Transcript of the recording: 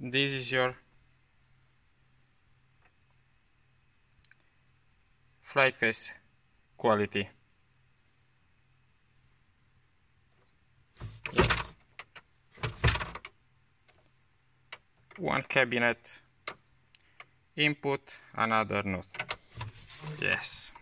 this is your flight case quality. Yes. One cabinet. Input another note. yes.